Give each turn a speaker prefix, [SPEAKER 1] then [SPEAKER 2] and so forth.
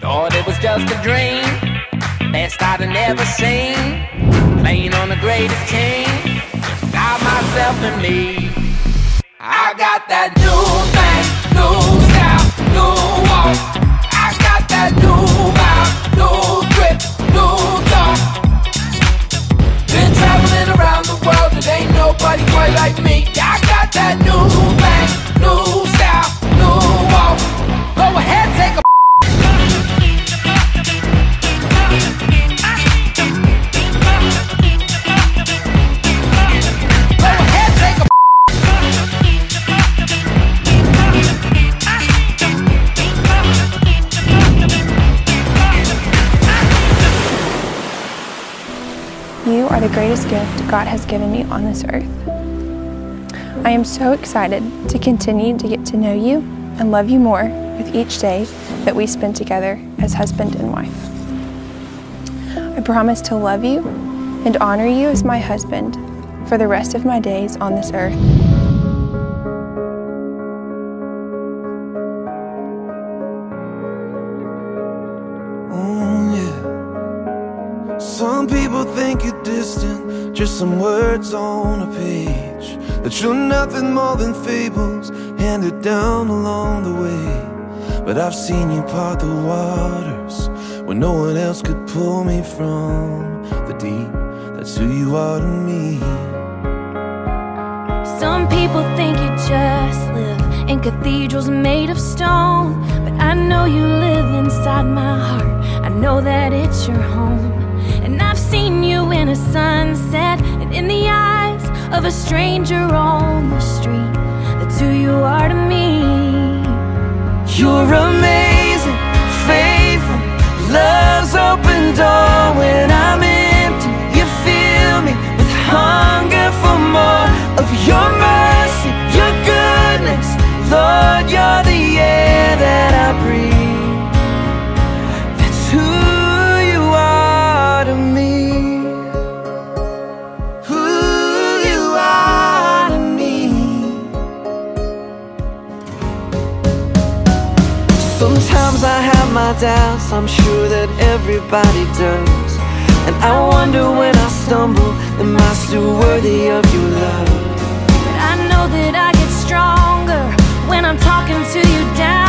[SPEAKER 1] Thought it was just a dream, best I'd have never seen. Playing on the greatest team, got myself and me. I got that new
[SPEAKER 2] You are the greatest gift God has given me on this earth. I am so excited to continue to get to know you and love you more with each day that we spend together as husband and wife. I promise to love you and honor you as my husband for the rest of my days on this earth.
[SPEAKER 3] Some people think you're distant, just some words on a page. That you're nothing more than fables handed down along the way. But I've seen you part the waters when no one else could pull me from the deep. That's who you are to me.
[SPEAKER 4] Some people think you just live in cathedrals made of stone. But I know you live inside my heart. I know that it's your home. In a sunset and in the eyes of a stranger on the street. That's who you are to me.
[SPEAKER 5] You're amazing, faithful, love's open door my doubts. I'm sure that everybody does. And I
[SPEAKER 4] wonder when
[SPEAKER 5] I stumble Am I still worthy of your love?
[SPEAKER 4] But I know that I get stronger When I'm talking to you down.